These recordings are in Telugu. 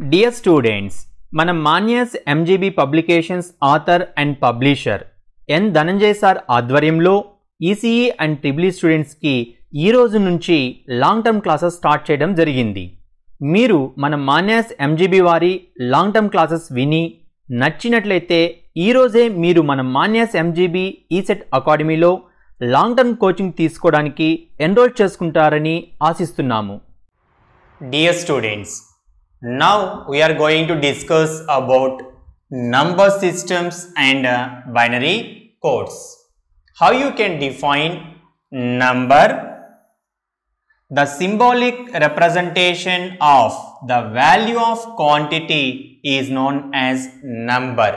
డియర్ స్టూడెంట్స్ మన Manyas MGB publications author and publisher N Dhananjay sir ఆధ్వర్యంలో ఈసీఈ అండ్ ట్రిబుల్ స్టూడెంట్స్కి ఈ రోజు నుంచి లాంగ్ టర్మ్ క్లాసెస్ స్టార్ట్ చేయడం జరిగింది. మీరు మన మాన్యాస్ ఎంజీబీ వారి లాంగ్ టర్మ్ క్లాసెస్ విని నచ్చినట్లయితే ఈరోజే మీరు మన మాన్యాస్ ఎంజీబీ ఈసెట్ అకాడమీలో లాంగ్ టర్మ్ కోచింగ్ తీసుకోవడానికి ఎన్రోల్ చేసుకుంటారని ఆశిస్తున్నాము. Dear students now we are going to discuss about number systems and uh, binary codes. How you can define number, the symbolic representation of the value of quantity is known as number.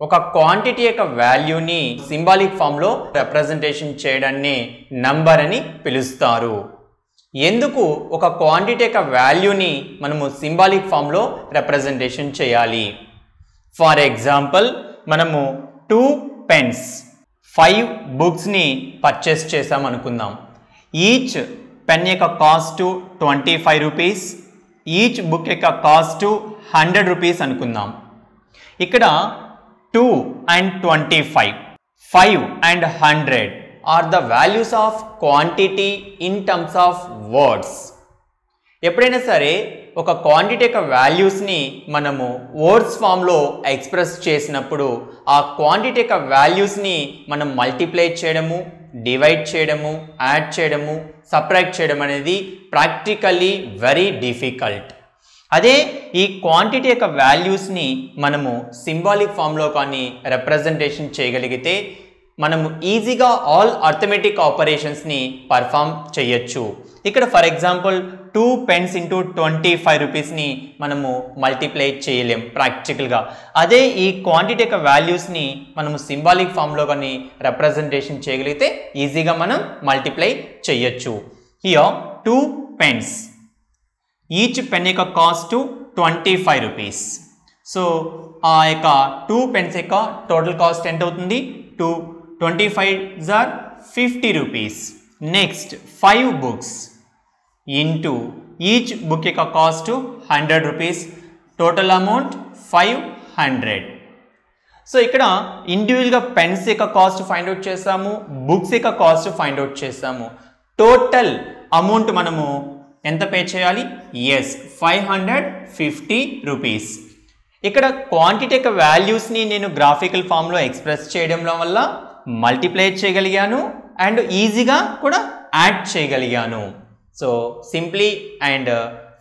ఒక క్వాంటిటీ యొక్క వాల్యూని సింబాలిక్ ఫామ్లో రిప్రజెంటేషన్ చేయడాన్ని నంబర్ అని పిలుస్తారు ఎందుకు ఒక క్వాంటిటీ యొక్క వాల్యూని మనము సింబాలిక్ ఫామ్లో రిప్రజెంటేషన్ చేయాలి? ఫర్ ఎగ్జాంపుల్ మనము టూ పెన్స్ ఫైవ్ బుక్స్ని పర్చేస్ చేసాం అనుకుందాం. ఈచ్ పెన్ యొక్క cost twenty five rupees each book యొక్క కాస్ట్ హండ్రెడ్ రూపీస్ అనుకుందాం. ఇక్కడ two and twenty five five and hundred are the values of quantity in terms of words. ఎప్పుడైనా సరే ఒక క్వాంటిటీ యొక్క వాల్యూస్ని మనము వర్డ్స్ ఫామ్లో ఎక్స్ప్రెస్ చేసినప్పుడు ఆ క్వాంటిటీ యొక్క వాల్యూస్ని మనం మల్టిప్లై చేయడము డివైడ్ చేయడము యాడ్ చేయడము సపరేట్ చేయడం అనేది ప్రాక్టికల్లీ వెరీ డిఫికల్ట్. అదే ఈ క్వాంటిటీ యొక్క వాల్యూస్ని మనము సింబాలిక్ ఫామ్లో కానీ రిప్రజెంటేషన్ చేయగలిగితే మనము ఈజీగా ఆల్ అర్థమెటిక్ ఆపరేషన్స్ని పర్ఫామ్ చేయొచ్చు. ఇక్కడ for example two pens into twenty five రూపీస్ని మనము మల్టిప్లై చేయలేం ప్రాక్టికల్గా. అదే ఈ క్వాంటిటీ యొక్క వాల్యూస్ని మనము సింబాలిక్ ఫామ్లో కానీ రిప్రజెంటేషన్ చేయగలిగితే ఈజీగా మనం మల్టిప్లై చేయొచ్చు. Here two pens each pen యొక్క cost twenty five rupees so ఆ యొక్క టూ పెన్స్ యొక్క టోటల్ కాస్ట్ ఎంత అవుతుంది? Two twenty five jar fifty rupees next five books into each book యొక్క cost hundred rupees total amount five hundred so ఇక్కడ ఇండివిజువల్గా పెన్స్ యొక్క కాస్ట్ ఫైండ్ అవుట్ చేసాము బుక్స్ యొక్క కాస్ట్ ఫైండ్ అవుట్ చేసాము టోటల్ అమౌంట్ మనము ఎంత పే చేయాలి yes five hundred fifty rupees ఇక్కడ క్వాంటిటీ యొక్క వాల్యూస్ని నేను గ్రాఫికల్ ఫామ్లో ఎక్స్ప్రెస్ చేయడం వల్ల మల్టిప్లై చేయగలిగాను అండ్ ఈజీగా కూడా యాడ్ చేయగలిగాను. So simply and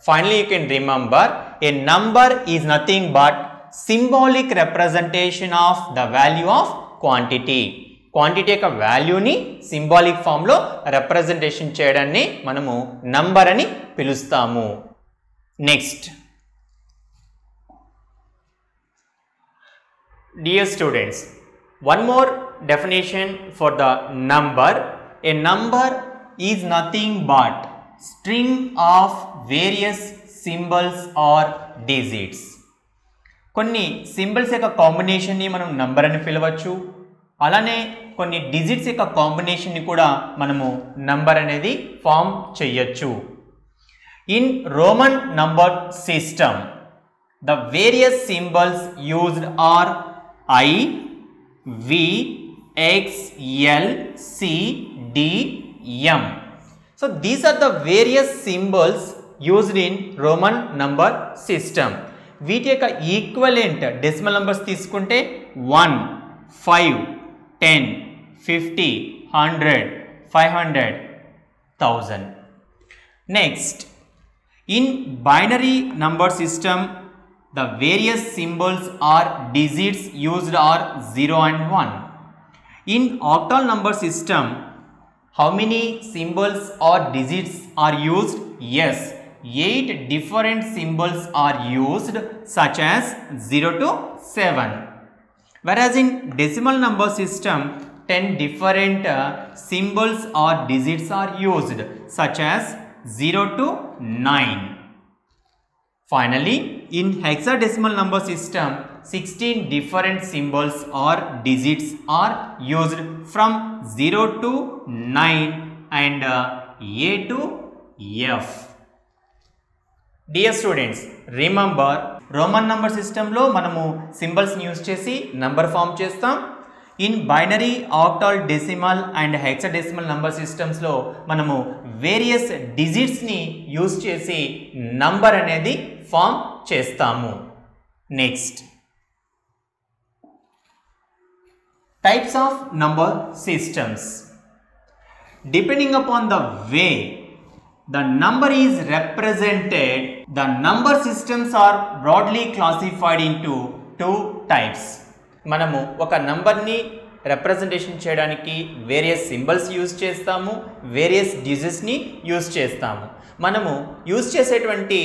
finally you can remember a number is nothing but symbolic representation of the value of quantity quantity యొక్క వాల్యూని సింబాలిక్ ఫామ్లో రిప్రజెంటేషన్ చేయడాన్ని మనము నంబర్ అని పిలుస్తాము. Next dear students one more definition for the number. A number is nothing but string of various symbols or digits కొన్ని సింబల్స్ యొక్క కాంబినేషన్ని మనం నంబర్ అని పిలవచ్చు. అలానే కొన్ని డిజిట్స్ యొక్క కాంబినేషన్ని కూడా మనము నంబర్ అనేది ఫామ్ చెయ్యొచ్చు in Roman number system the various symbols used are I V X L C D M so these are the various symbols used in Roman number system వీటి యొక్క ఈక్వలెంట్ డెసిమల్ నంబర్స్ తీసుకుంటే one five ten fifty hundred five hundred thousand next in binary number system the various symbols or digits used are 0 and 1. In octal number system, how many symbols or digits are used? Yes, 8 different symbols are used such as 0 to 7. Whereas in decimal number system, 10 different uh, symbols or digits are used such as 0 to 9. Finally, in hexadecimal number system, 16 different symbols or digits are used from 0 to 9 and uh, A to F. Dear students remember Roman number సిస్టంలో మనము సింబల్స్ని యూజ్ చేసి నంబర్ ఫామ్ చేస్తాం. In binary octal decimal and hexadecimal number సిస్టమ్స్లో మనము వేరియస్ డిజిట్స్ని యూజ్ చేసి నంబర్ అనేది ఫామ్ చేస్తాము. Next types of number systems depending upon the way the number is represented the number systems are broadly classified into two types. మనము ఒక నంబర్ని రిప్రజెంటేషన్ చేయడానికి వేరియస్ సింబల్స్ యూజ్ చేస్తాము వేరియస్ డిజిస్ని యూజ్ చేస్తాము. మనము యూజ్ చేసేటువంటి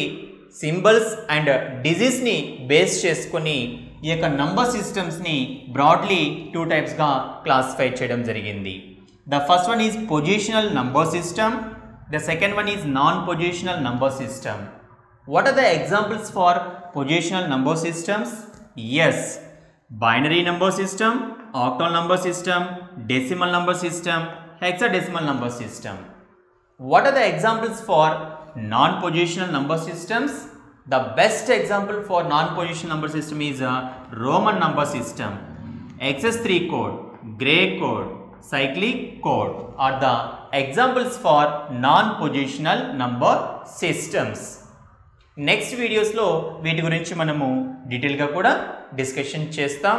సింబల్స్ అండ్ డిజీస్ని బేస్ చేసుకొని ఈ యొక్క నంబర్ సిస్టమ్స్ని బ్రాడ్లీ టూ టైప్స్గా క్లాసిఫై చేయడం జరిగింది. The first one is positional number system the second one is non positional number system what are the examples for positional number systems as binary number system octal number system decimal number system hexadecimal number system what are the examples for non positional number systems The best example for non-positional number system is a Roman number system. XS3 code, gray code, cyclic code are the examples for non-positional number systems. Next వీడియోస్లో వీటి గురించి మనము డీటెయిల్గా కూడా డిస్కషన్ చేస్తాం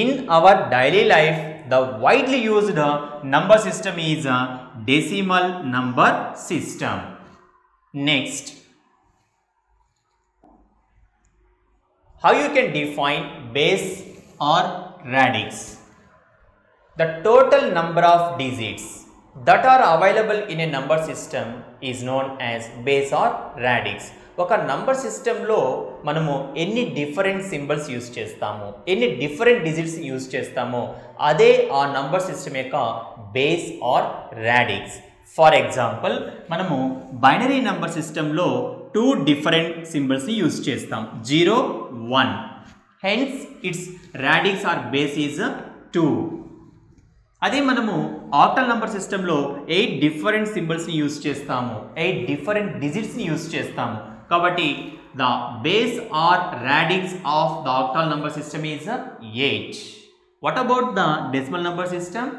in our daily life the widely used number system is decimal number system next how you can define base or radix the total number of digits that are available in a number system is known as base or radix ఒక నంబర్ సిస్టంలో మనము ఎన్ని డిఫరెంట్ సింబల్స్ యూస్ చేస్తాము ఎన్ని డిఫరెంట్ డిజిట్స్ యూస్ చేస్తామో అదే ఆ నంబర్ సిస్టమ్ యొక్క base or radix for example మనము బైనరీ నంబర్ సిస్టంలో టూ డిఫరెంట్ సింబల్స్ని యూస్ చేస్తాం. Zero one hence its radix or base is two అదే మనము ఆక్టల్ నంబర్ సిస్టంలో ఎయిట్ డిఫరెంట్ సింబల్స్ని యూజ్ చేస్తాము. ఎయిట్ డిఫరెంట్ డిజిట్స్ని యూజ్ చేస్తాము. కాబట్టి the base or radix of the octal number system is eight what about the decimal number system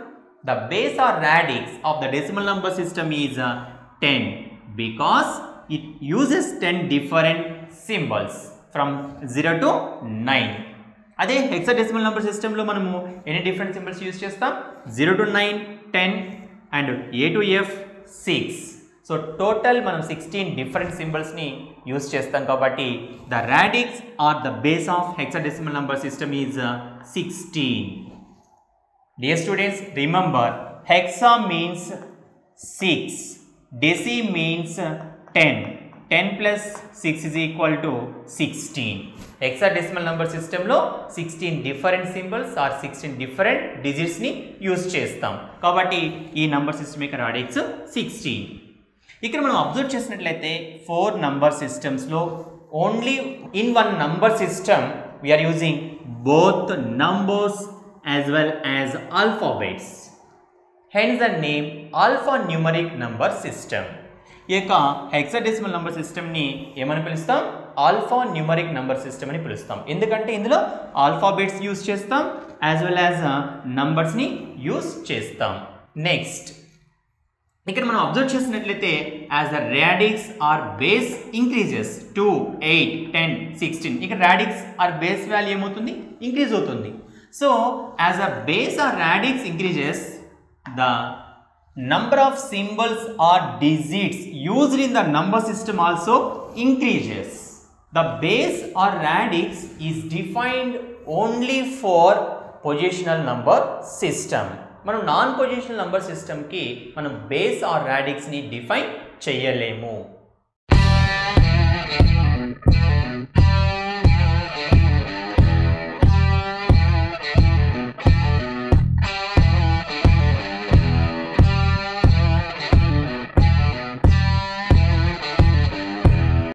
the base or radix of the decimal number system is ten because it uses ten different symbols from zero to nine అదే హెక్సాడెసిమల్ నెంబర్ సిస్టంలో మనము ఎన్ని డిఫరెంట్ సింబల్స్ యూజ్ చేస్తాం? Zero to nine ten and A to F six so total మనం సిక్స్టీన్ డిఫరెంట్ సింబల్స్ని యూజ్ చేస్తాం కాబట్టి the radix or the base of hexadecimal number system is sixteen dear students remember hexa means six deci means ten ten plus six is equal to sixteen hexadecimal number సిస్టంలో sixteen different symbols or sixteen different డిజిట్స్ని use చేస్తాం. కాబట్టి ఈ నంబర్ సిస్టమ్ ఇక్కడ రాడిక్స్ సిక్స్టీన్ ఇక్కడ మనం అబ్జర్వ్ చేసినట్లయితే ఫోర్ నంబర్ సిస్టమ్స్లో only in one number system we are using both numbers as well as alphabets hence the name alphanumeric number system ఈ యొక్క హెక్సాడెసిమల్ నంబర్ సిస్టమ్ని ఏమని పిలుస్తాం? ఆల్ఫా న్యూమరిక్ నంబర్ సిస్టమ్ అని పిలుస్తాం. ఎందుకంటే ఇందులో ఆల్ఫాబెట్స్ యూస్ చేస్తాం యాజ్ వెల్ యాజ్ నంబర్స్ని యూస్ చేస్తాం. నెక్స్ట్ ఇక్కడ మనం అబ్జర్వ్ చేసినట్లయితే as the radix or base increases two eight ten sixteen ఇక్కడ ర్యాడిక్స్ ఆర్ బేస్ వాల్యూ ఏమవుతుంది? ఇంక్రీజ్ అవుతుంది. So as a base or radix increases the number of symbols or digits used in the number system also increases. The base or radix is defined only for positional number system. మనం నాన్ పొజిషనల్ నంబర్ సిస్టమ్కి మనం బేస్ ఆర్ రాడిక్స్ని డిఫైన్ చేయలేము